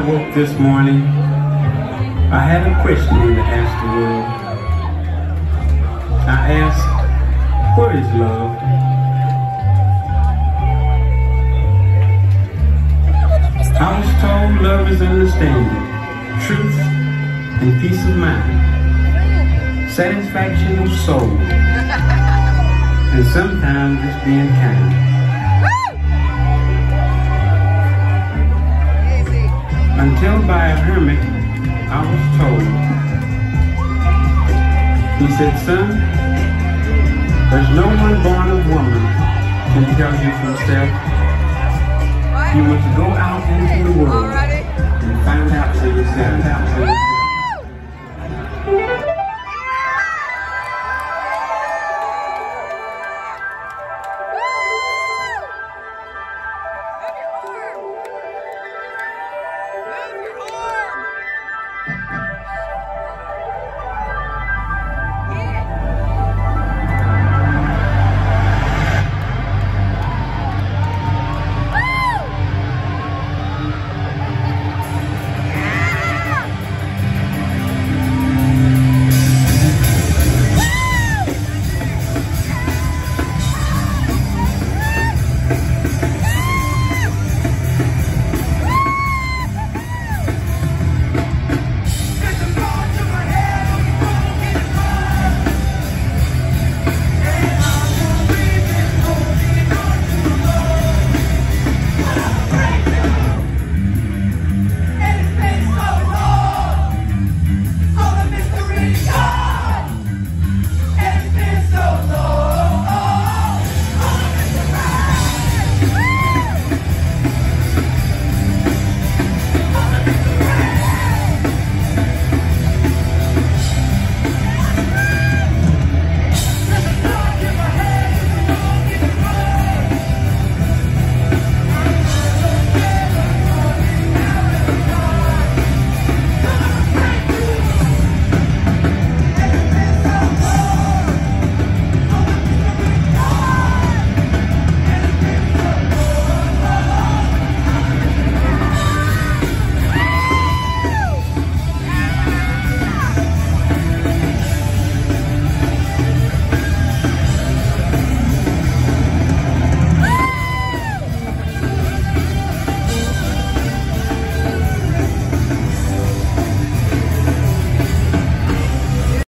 I awoke this morning, I had a question to ask the world. I asked, where is love? I was told love is understanding, truth, and peace of mind, satisfaction of soul, and sometimes just being kind. Until by a hermit, I was told. He said, son, there's no one born of woman can tell you from self. You must go out into the world and find out for yourself. Hallelujah.